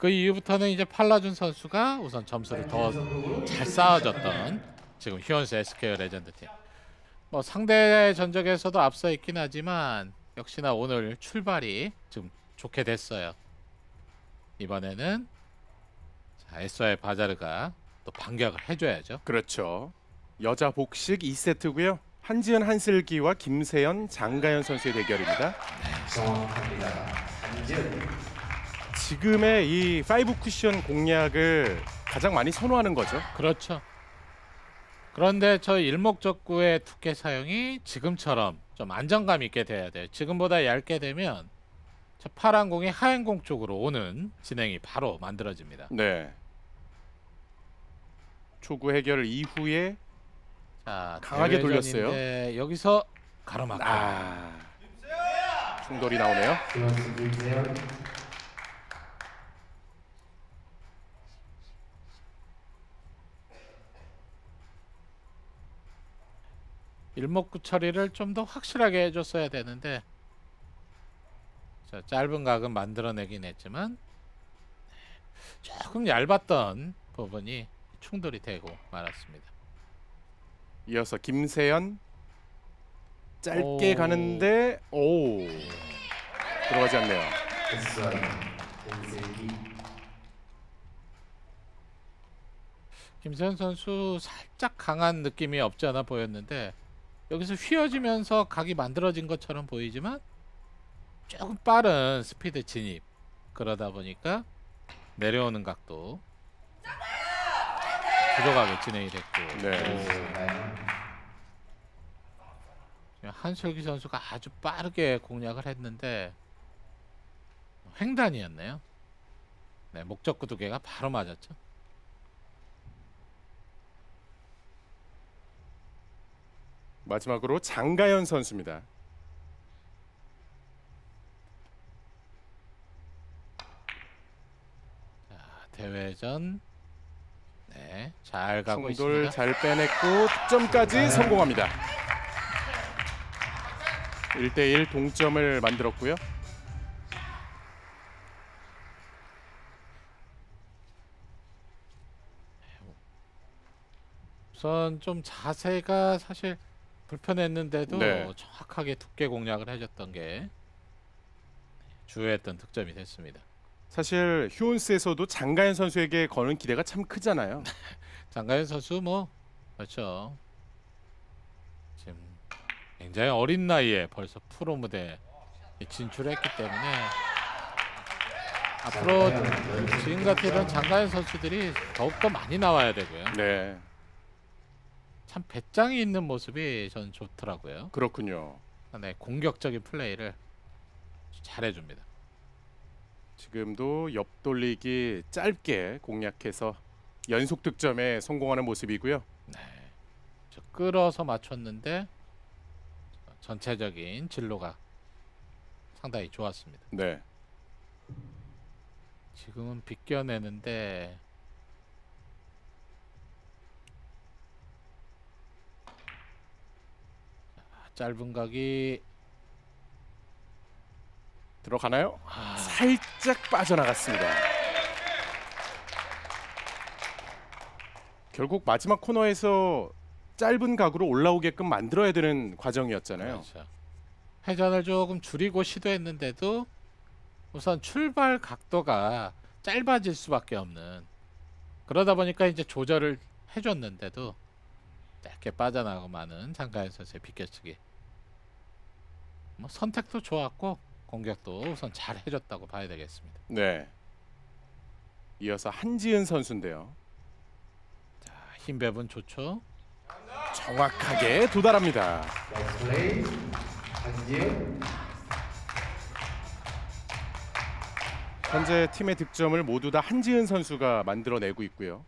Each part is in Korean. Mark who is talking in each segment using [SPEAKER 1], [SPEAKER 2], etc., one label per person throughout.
[SPEAKER 1] 그 이후부터는 이제 팔라존 선수가 우선 점수를 더 잘 쌓아줬던 지금 휴온스 SK 레전드 팀. 뭐 상대 전적에서도 앞서 있긴 하지만 역시나 오늘 출발이 좀 좋게 됐어요. 이번에는 자, 에스와이 바자르가 또 반격을 해줘야죠.
[SPEAKER 2] 그렇죠. 여자 복식 2세트고요. 한지은 한슬기와 김세연 장가연 선수의 대결입니다.
[SPEAKER 3] 정확합니다. 한
[SPEAKER 2] 지금의 이5 쿠션 공략을 가장 많이 선호하는 거죠.
[SPEAKER 1] 그렇죠. 그런데 저 일목적구의 두께 사용이 지금처럼 좀 안정감 있게 돼야 돼요. 지금보다 얇게 되면 저 파란 공이 하얀 공 쪽으로 오는 진행이 바로 만들어집니다.
[SPEAKER 2] 네. 초구 해결 이후에
[SPEAKER 1] 자,
[SPEAKER 2] 강하게 돌렸어요.
[SPEAKER 1] 여기서 가로막고
[SPEAKER 2] 아 충돌이 나오네요.
[SPEAKER 3] 휴원스 김세현
[SPEAKER 1] 일목구 처리를 좀 더 확실하게 해줬어야 되는데 자, 짧은 각은 만들어내긴 했지만 조금 얇았던 부분이 충돌이 되고 말았습니다.
[SPEAKER 2] 이어서 김세연 짧게
[SPEAKER 1] 오.
[SPEAKER 2] 가는데 오 들어가지 않네요.
[SPEAKER 1] 김세현 선수 살짝 강한 느낌이 없지 않아 보였는데 여기서 휘어지면서 각이 만들어진 것처럼 보이지만 조금 빠른 스피드 진입 그러다 보니까 내려오는 각도 부족하게 진행이 됐고
[SPEAKER 2] 네.
[SPEAKER 1] 한슬기 선수가 아주 빠르게 공략을 했는데 횡단이었네요. 네, 목적 구 두 개가 바로 맞았죠.
[SPEAKER 2] 마지막으로 장가연 선수입니다.
[SPEAKER 1] 자, 대회전 네, 잘 가고
[SPEAKER 2] 충돌
[SPEAKER 1] 있습니다.
[SPEAKER 2] 잘 빼냈고 득점까지 성공합니다. 1대1 동점을 만들었고요.
[SPEAKER 1] 우선 좀 자세가 사실 불편했는데도
[SPEAKER 2] 네.
[SPEAKER 1] 정확하게 두께 공략을 해줬던 게 주요했던 득점이 됐습니다.
[SPEAKER 2] 사실 휴온스에서도 장가연 선수에게 거는 기대가 참 크잖아요.
[SPEAKER 1] 장가연 선수 뭐 그렇죠. 지금 굉장히 어린 나이에 벌써 프로 무대에 진출했기 때문에 앞으로 지금 같은 장가연 선수들이 더욱더 많이 나와야 되고요.
[SPEAKER 2] 네,
[SPEAKER 1] 참 배짱이 있는 모습이 전 좋더라고요.
[SPEAKER 2] 그렇군요.
[SPEAKER 1] 네, 공격적인 플레이를 잘해줍니다.
[SPEAKER 2] 지금도 옆 돌리기 짧게 공략해서 연속 득점에 성공하는 모습이고요.
[SPEAKER 1] 저 끌어서 맞췄는데 전체적인 진로가 상당히 좋았습니다.
[SPEAKER 2] 네,
[SPEAKER 1] 지금은 비껴내는데 짧은 각이
[SPEAKER 2] 들어가나요?
[SPEAKER 1] 아,
[SPEAKER 2] 살짝 빠져나갔습니다. 결국 마지막 코너에서 짧은 각으로 올라오게끔 만들어야 되는 과정이었잖아요.
[SPEAKER 1] 그렇죠. 회전을 조금 줄이고 시도했는데도 우선 출발 각도가 짧아질 수밖에 없는 그러다 보니까 이제 조절을 해줬는데도 짧게 빠져나가고 마는 장가연 선수의 비껴치기 뭐 선택도 좋았고 공격도 우선 잘 해줬다고 봐야 되겠습니다.
[SPEAKER 2] 네. 이어서 한지은 선수인데요.
[SPEAKER 1] 자, 힘 배분 좋죠.
[SPEAKER 2] 정확하게 도달합니다. 현재 팀의 득점을 모두 다 한지은 선수가 만들어내고 있고요.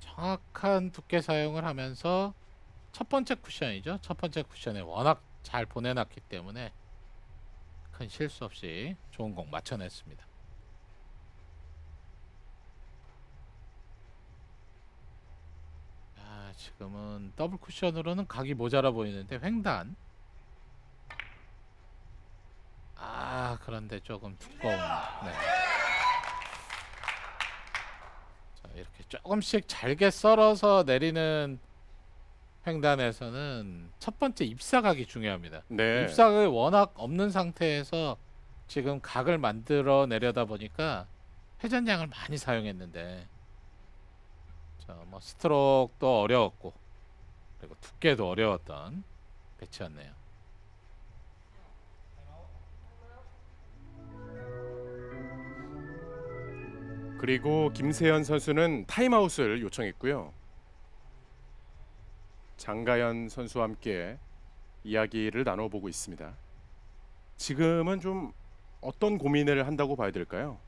[SPEAKER 1] 정확한 두께 사용을 하면서 첫 번째 쿠션이죠. 첫 번째 쿠션에 워낙 잘 보내놨기 때문에 큰 실수 없이 좋은 공 맞춰냈습니다. 아, 지금은 더블 쿠션으로는 각이 모자라 보이는데 횡단. 아, 그런데 조금 두꺼운. 네. 자, 이렇게 조금씩 잘게 썰어서 내리는 횡단에서는 첫 번째 입사각이 중요합니다.
[SPEAKER 2] 네.
[SPEAKER 1] 입사각이 워낙 없는 상태에서 지금 각을 만들어 내려다 보니까 회전량을 많이 사용했는데 자, 뭐 스트로크도 어려웠고 그리고 두께도 어려웠던 배치였네요.
[SPEAKER 2] 그리고 김세연 선수는 타임아웃을 요청했고요. 장가연 선수와 함께 이야기를 나눠보고 있습니다. 지금은 좀 어떤 고민을 한다고 봐야 될까요?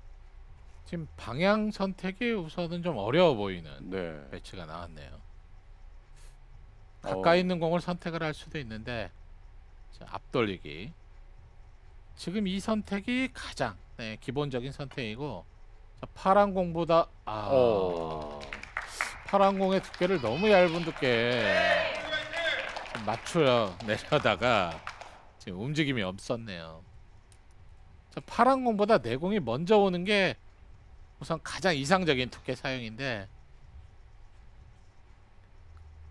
[SPEAKER 1] 지금 방향 선택이 우선은 좀 어려워 보이는
[SPEAKER 2] 네.
[SPEAKER 1] 배치가 나왔네요.
[SPEAKER 2] 어.
[SPEAKER 1] 가까이 있는 공을 선택을 할 수도 있는데 자, 앞돌리기. 지금 이 선택이 가장 네, 기본적인 선택이고 자, 파란 공보다 아
[SPEAKER 2] 어.
[SPEAKER 1] 파란 공의 두께를 너무 얇은 두께 좀 맞춰 내려다가 지금 움직임이 없었네요. 자, 파란 공보다 내 공이 먼저 오는 게 우선 가장 이상적인 두께 사용인데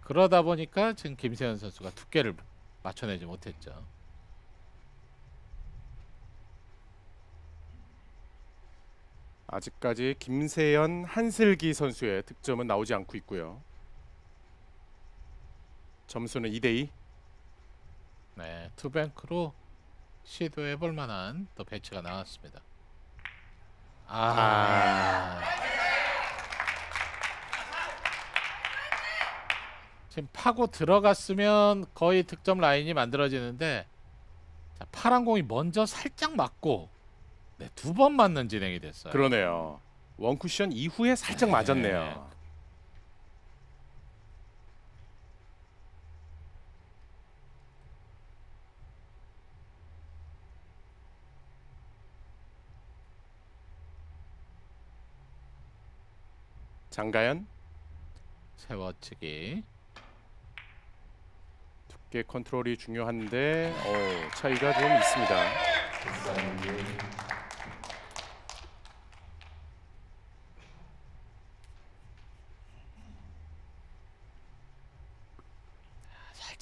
[SPEAKER 1] 그러다 보니까 지금 김세현 선수가 두께를 맞춰내지 못했죠.
[SPEAKER 2] 아직까지 김세연, 한슬기 선수의 득점은 나오지 않고 있고요. 점수는 2대 2.
[SPEAKER 1] 네, 투뱅크로 시도해 볼 만한 또 배치가 나왔습니다. 아. 지금 파고 들어갔으면 거의 득점 라인이 만들어지는데 자, 파란 공이 먼저 살짝 맞고 네, 두 번 맞는 진행이 됐어요.
[SPEAKER 2] 그러네요. 원 쿠션 이후에 살짝
[SPEAKER 1] 네.
[SPEAKER 2] 맞았네요. 장가연
[SPEAKER 1] 세워치기.
[SPEAKER 2] 두께 컨트롤이 중요한데 어, 차이가 좀 있습니다.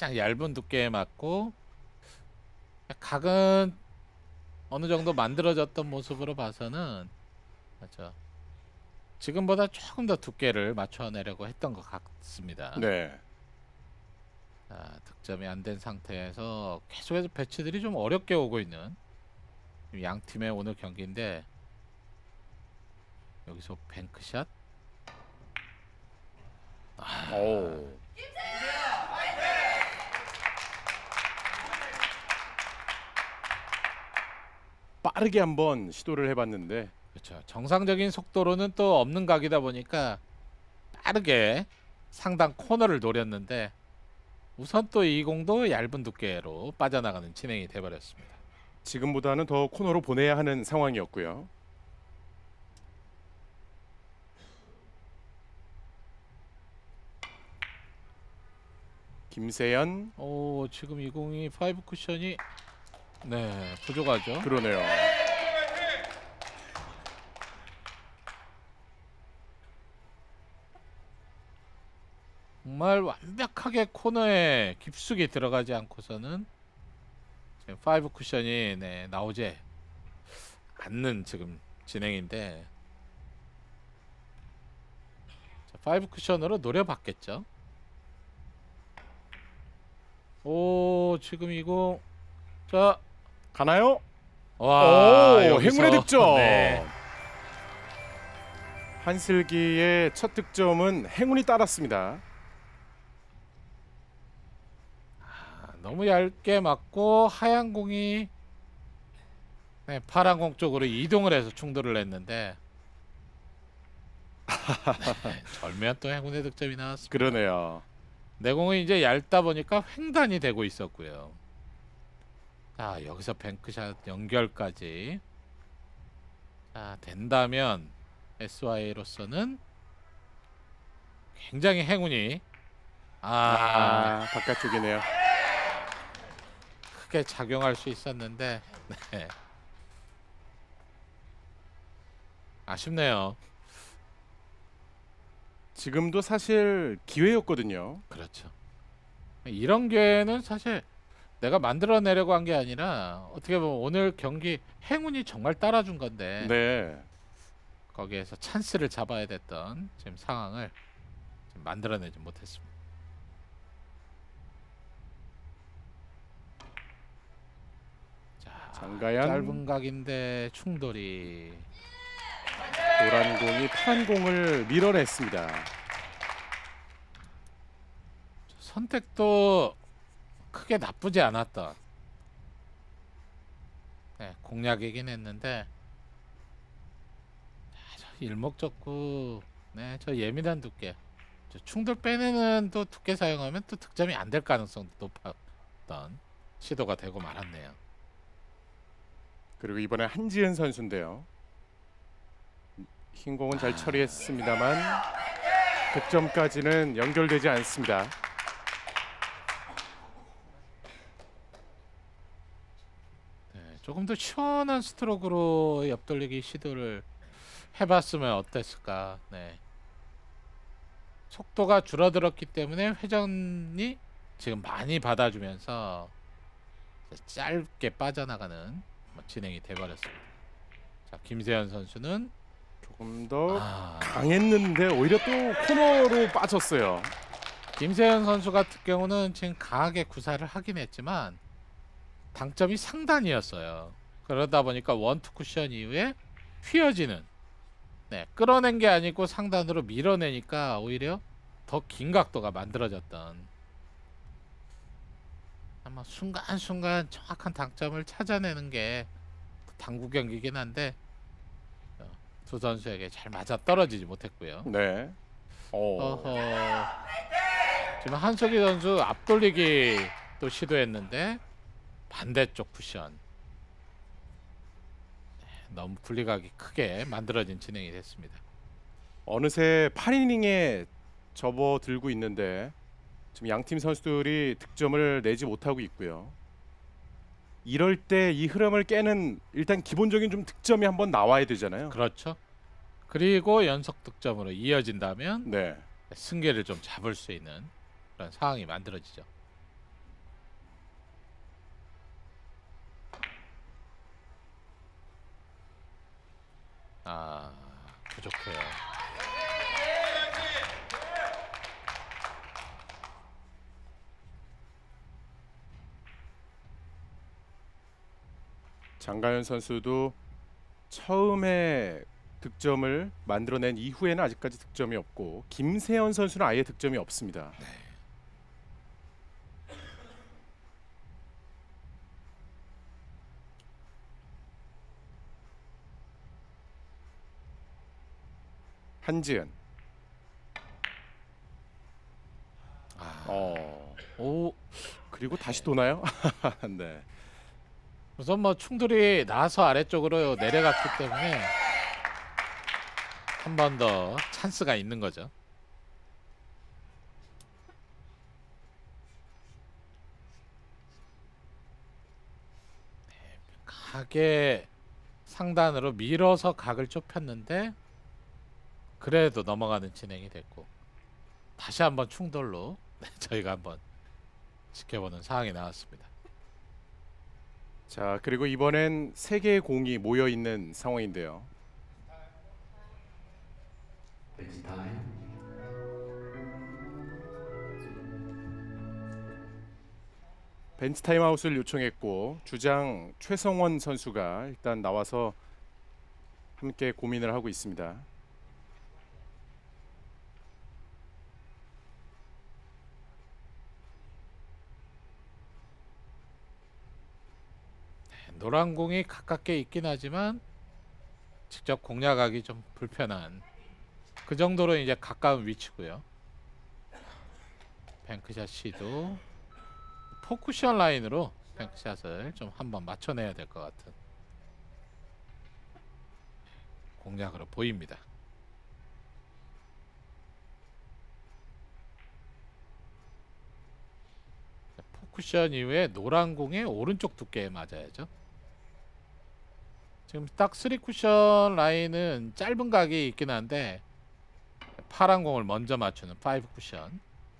[SPEAKER 1] 살짝 얇은 두께에 맞고 각은 어느 정도 만들어졌던 모습으로 봐서는 그렇죠. 지금보다 조금 더 두께를 맞춰내려고 했던 것 같습니다.
[SPEAKER 2] 네.
[SPEAKER 1] 자, 득점이 안 된 상태에서 계속해서 배치들이 좀 어렵게 오고 있는 양 팀의 오늘 경기인데 여기서 뱅크샷
[SPEAKER 2] 오. 빠르게 한번 시도를 해봤는데
[SPEAKER 1] 그렇죠. 정상적인 속도로는 또 없는 각이다 보니까 빠르게 상단 코너를 노렸는데 우선 또 이 공도 얇은 두께로 빠져나가는 진행이 돼버렸습니다.
[SPEAKER 2] 지금보다는 더 코너로 보내야 하는 상황이었고요. 김세연
[SPEAKER 1] 오 지금 이 공이 five 쿠션이 네 부족하죠.
[SPEAKER 2] 그러네요.
[SPEAKER 1] 정말 완벽하게 코너에 깊숙이 들어가지 않고서는 지금 five 쿠션이 네, 나오지 않는 지금 진행인데 자, five 쿠션으로 노려봤겠죠. 오 지금 이거 자
[SPEAKER 2] 가나요?
[SPEAKER 1] 와,
[SPEAKER 2] 오, 행운의 득점.
[SPEAKER 1] 네.
[SPEAKER 2] 한슬기의 첫 득점은 행운이 따랐습니다.
[SPEAKER 1] 너무 얇게 맞고 하얀 공이 네, 파란 공 쪽으로 이동을 해서 충돌을 했는데 네, 절묘한 또 행운의 득점이 나왔습니다.
[SPEAKER 2] 그러네요.
[SPEAKER 1] 내 공은 이제 얇다 보니까 횡단이 되고 있었고요. 자 여기서 뱅크샷 연결까지 자 된다면 SY로서는 굉장히 행운이 아
[SPEAKER 2] 아, 바깥쪽이네요.
[SPEAKER 1] 크게 작용할 수 있었는데 네. 아쉽네요.
[SPEAKER 2] 지금도 사실 기회였거든요.
[SPEAKER 1] 그렇죠. 이런 기회는 사실 내가 만들어내려고 한 게 아니라 어떻게 보면 오늘 경기 행운이 정말 따라준 건데
[SPEAKER 2] 네.
[SPEAKER 1] 거기에서 찬스를 잡아야 됐던 지금 상황을 지금 만들어내지 못했습니다. 자,
[SPEAKER 2] 장가연.
[SPEAKER 1] 짧은 각인데 충돌이.
[SPEAKER 2] 노란 공이 파란 공을 밀어냈습니다.
[SPEAKER 1] 선택도 크게 나쁘지 않았던 네, 공략이긴 했는데. 아, 저 일목적구. 네, 저 예민한 두께. 저 충돌 빼내는 또 두께 사용하면 또 득점이 안 될 가능성도 높았던 시도가 되고 말았네요.
[SPEAKER 2] 그리고 이번에 한지은 선수인데요. 흰 공은 잘 처리했습니다만 득점까지는 연결되지 않습니다.
[SPEAKER 1] 네, 조금 더 시원한 스트로크로 옆돌리기 시도를 해봤으면 어땠을까. 네. 속도가 줄어들었기 때문에 회전이 지금 많이 받아주면서 짧게 빠져나가는 뭐 진행이 돼버렸습니다. 자 김세현 선수는
[SPEAKER 2] 조금 더
[SPEAKER 1] 아,
[SPEAKER 2] 강했는데 오히려 또 코너로 빠졌어요.
[SPEAKER 1] 김세현 선수 같은 경우는 지금 강하게 구사를 하긴 했지만 당점이 상단이었어요. 그러다 보니까 원투 쿠션 이후에 휘어지는 네, 끌어낸 게 아니고 상단으로 밀어내니까 오히려 더 긴 각도가 만들어졌던 아마 순간순간 정확한 당점을 찾아내는 게 당구 경기긴 한데 어, 두 선수에게 잘 맞아 떨어지지 못했고요.
[SPEAKER 2] 네.
[SPEAKER 1] 지금 한석희 선수 앞돌리기 또 시도했는데 반대쪽 쿠션. 네, 너무 분리각이 크게 만들어진 진행이 됐습니다.
[SPEAKER 2] 어느새 8이닝에 접어들고 있는데 지금 양팀 선수들이 득점을 내지 못하고 있고요. 이럴 때 이 흐름을 깨는 일단 기본적인 좀 득점이 한번 나와야 되잖아요.
[SPEAKER 1] 그렇죠. 그리고 연속 득점으로 이어진다면
[SPEAKER 2] 네.
[SPEAKER 1] 승계를 좀 잡을 수 있는 그런 상황이 만들어지죠. 아 부족해요.
[SPEAKER 2] 장가연 선수도 처음에 득점을 만들어낸 이후에는 아직까지 득점이 없고 김세현 선수는 아예 득점이 없습니다. 한지은.
[SPEAKER 1] 아,
[SPEAKER 2] 어.
[SPEAKER 1] 오
[SPEAKER 2] 그리고 다시 도나요? 네.
[SPEAKER 1] 우선 뭐 충돌이 나서 아래쪽으로 내려갔기 때문에 한 번 더 찬스가 있는 거죠. 네, 각에 상단으로 밀어서 각을 좁혔는데 그래도 넘어가는 진행이 됐고 다시 한번 충돌로 네, 저희가 한번 지켜보는 상황이 나왔습니다.
[SPEAKER 2] 자, 그리고 이번엔 세 개의 공이 모여 있는 상황인데요.
[SPEAKER 3] 벤치 타임.
[SPEAKER 2] 벤치 타임아웃을 요청했고 주장 최성원 선수가 일단 나와서 함께 고민을 하고 있습니다.
[SPEAKER 1] 노란 공이 가깝게 있긴 하지만 직접 공략하기 좀 불편한 그 정도로 이제 가까운 위치고요. 뱅크샷 시도 포쿠션 라인으로 뱅크샷을 좀 한번 맞춰내야 될 것 같은 공략으로 보입니다. four cushion 이후에 노란 공의 오른쪽 두께에 맞아야죠. 지금 딱 3쿠션 라인은 짧은 각이 있긴 한데 파란 공을 먼저 맞추는 5쿠션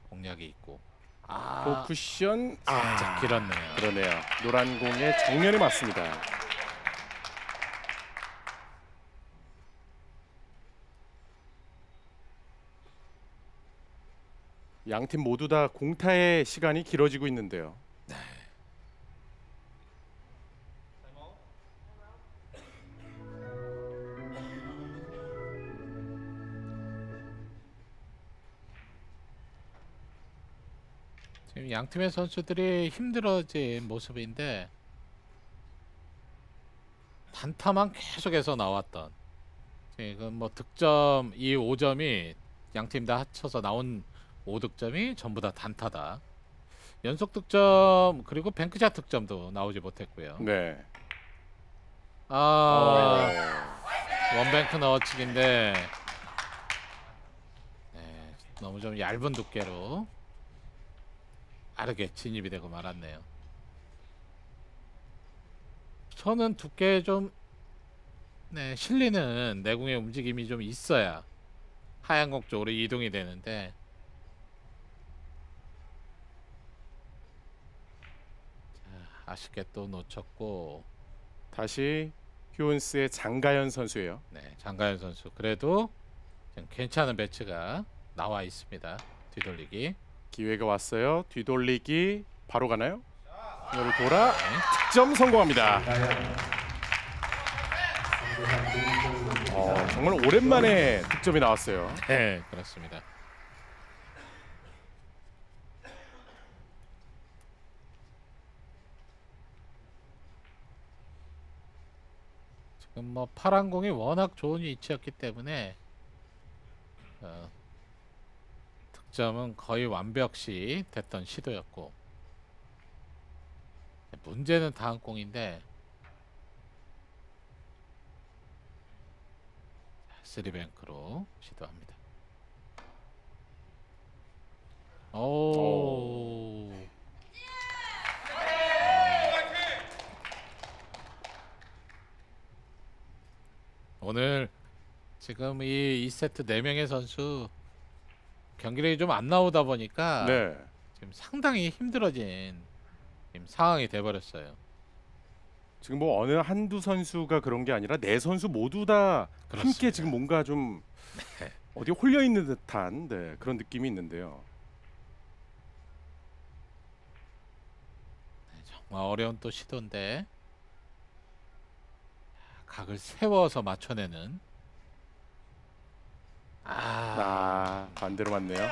[SPEAKER 1] 공략이 있고
[SPEAKER 2] 아그 쿠션
[SPEAKER 1] 살짝
[SPEAKER 2] 아
[SPEAKER 1] 길었네요.
[SPEAKER 2] 그러네요. 노란 공에 정면에 맞습니다. 양 팀 모두 다 공타의 시간이 길어지고 있는데요.
[SPEAKER 1] 양 팀의 선수들이 힘들어진 모습인데 단타만 계속해서 나왔던 지금 뭐 득점 이 5점이 양팀 다 합쳐서 나온 5득점이 전부 다 단타다. 연속 득점 그리고 뱅크샷 득점도 나오지 못했고요.
[SPEAKER 2] 네.
[SPEAKER 1] 아
[SPEAKER 2] 어,
[SPEAKER 1] 원뱅크 넣어치기인데 네, 너무 좀 얇은 두께로 빠르게 진입이 되고 말았네요. 저는 두께 좀 네, 실리는 내공의 움직임이 좀 있어야 하얀 공 쪽으로 이동이 되는데 자, 아쉽게 또 놓쳤고
[SPEAKER 2] 다시 휴온스의 장가연 선수예요.
[SPEAKER 1] 네, 장가연 선수 그래도 괜찮은 배치가 나와 있습니다. 뒤돌리기.
[SPEAKER 2] 기회가 왔어요. 뒤돌리기 바로 가나요? 이거를 돌아
[SPEAKER 1] 네.
[SPEAKER 2] 득점 성공합니다. 어, 정말 오랜만에 득점이 나왔어요.
[SPEAKER 1] 네, 그렇습니다. 지금 뭐 파란 공이 워낙 좋은 위치였기 때문에 어, 득점은 거의 완벽시 됐던 시도였고 문제는 다음 공인데 쓰리뱅크로 시도합니다. 오. 오늘 지금 이 2세트 4명의 선수 경기력이 좀 안 나오다 보니까
[SPEAKER 2] 네.
[SPEAKER 1] 지금 상당히 힘들어진 지금 상황이 돼 버렸어요.
[SPEAKER 2] 지금 뭐 어느 한두 선수가 그런 게 아니라 네 선수 모두 다 함께
[SPEAKER 1] 그렇습니다.
[SPEAKER 2] 지금 뭔가 좀
[SPEAKER 1] 네.
[SPEAKER 2] 어디 홀려 있는 듯한 네, 그런 느낌이 있는데요.
[SPEAKER 1] 정말 어려운 또 시도인데 각을 세워서 맞춰내는 아,
[SPEAKER 2] 아 반대로 맞네요.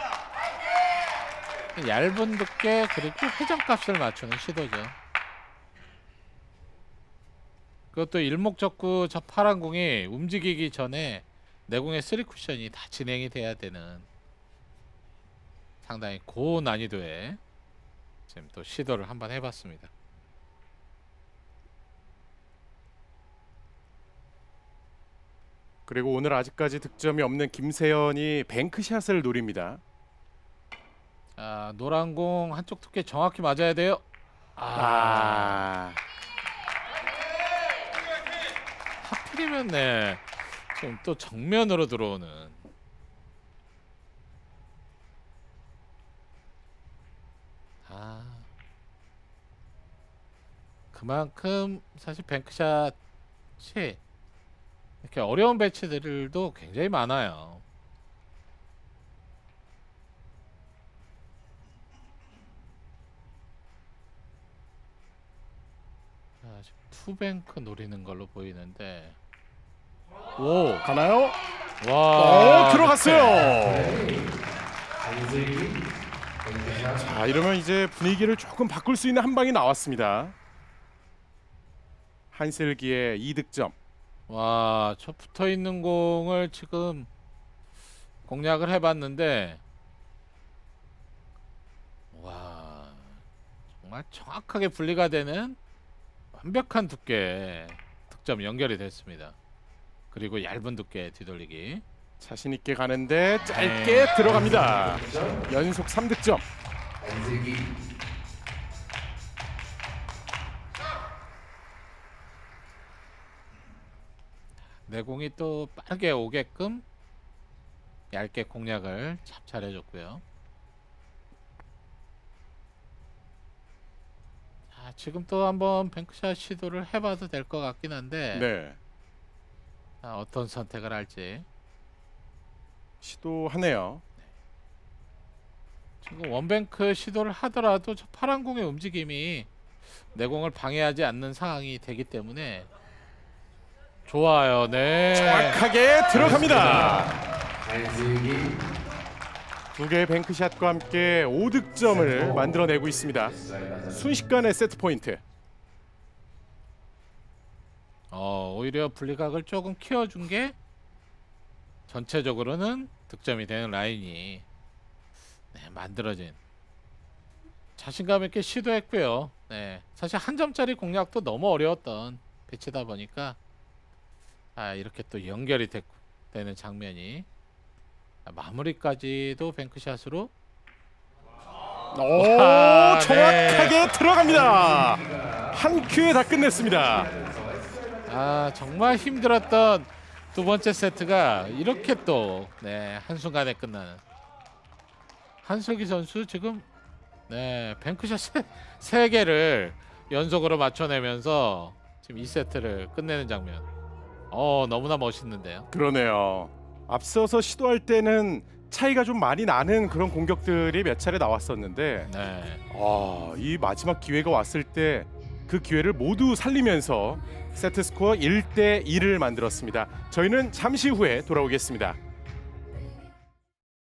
[SPEAKER 1] 얇은 두께 그리고 회전값을 맞추는 시도죠. 그것도 일목적구 저 파란 공이 움직이기 전에 내공의 쓰리 쿠션이 다 진행이 돼야 되는 상당히 고난이도의 지금 또 시도를 한번 해봤습니다.
[SPEAKER 2] 그리고 오늘 아직까지 득점이 없는 김세연이 뱅크샷을 노립니다.
[SPEAKER 1] 자 노란 공 한쪽 두께 정확히 맞아야 돼요. 아,
[SPEAKER 2] 아,
[SPEAKER 1] 하필이면 네 지금 또 정면으로 들어오는 아 그만큼 사실 뱅크샷이 이렇게 어려운 배치들도 굉장히 많아요. 자, 지금 투뱅크 노리는 걸로 보이는데 오
[SPEAKER 2] 가나요?
[SPEAKER 1] 와
[SPEAKER 2] 오 들어갔어요.
[SPEAKER 3] 정슬기 뱅크샷
[SPEAKER 2] 자 이러면 이제 분위기를 조금 바꿀 수 있는 한 방이 나왔습니다. 한슬기의 2득점.
[SPEAKER 1] 와, 저 붙어 있는 공을 지금 공략을 해봤는데, 와, 정말 정확하게 분리가 되는 완벽한 두께 득점 연결이 됐습니다. 그리고 얇은 두께 뒤돌리기.
[SPEAKER 2] 자신 있게 가는데 짧게
[SPEAKER 1] 네.
[SPEAKER 2] 들어갑니다.
[SPEAKER 3] 득점
[SPEAKER 2] 연속 3득점.
[SPEAKER 1] 내 공이 또 빠르게 오게끔 얇게 공략을 참 잘해줬고요. 자, 지금 또 한번 뱅크샷 시도를 해봐도 될 것 같긴 한데
[SPEAKER 2] 네.
[SPEAKER 1] 아, 어떤 선택을 할지
[SPEAKER 2] 시도하네요.
[SPEAKER 1] 지금 원뱅크 시도를 하더라도 저 파란 공의 움직임이 내 공을 방해하지 않는 상황이 되기 때문에 좋아요. 네.
[SPEAKER 2] 정확하게 들어갑니다. 두 개의 뱅크샷과 함께 5득점을 만들어내고 있습니다. 순식간에 세트 포인트.
[SPEAKER 1] 어, 오히려 분리각을 조금 키워준 게 전체적으로는 득점이 되는 라인이 네, 만들어진 자신감 있게 시도했고요. 네, 사실 한 점짜리 공략도 너무 어려웠던 배치다 보니까 아 이렇게 또 연결이 됐, 되는 장면이. 아, 마무리까지도 뱅크샷으로.
[SPEAKER 2] 오,
[SPEAKER 1] 와,
[SPEAKER 2] 정확하게 들어갑니다. 한 큐에 다 끝냈습니다.
[SPEAKER 1] 아 정말 힘들었던 두 번째 세트가 이렇게 또 네, 한순간에 끝나는. 한석희 선수 지금 네 뱅크샷 세, 세 개를 연속으로 맞춰내면서 지금 2세트를 끝내는 장면 어 너무나 멋있는데요
[SPEAKER 2] 그러네요. 앞서서 시도할 때는 차이가 좀 많이 나는 그런 공격들이 몇 차례 나왔었는데
[SPEAKER 1] 네
[SPEAKER 2] 아, 이 마지막 기회가 왔을 때 그 기회를 모두 살리면서 세트 스코어 1대 1을 만들었습니다. 저희는 잠시 후에 돌아오겠습니다.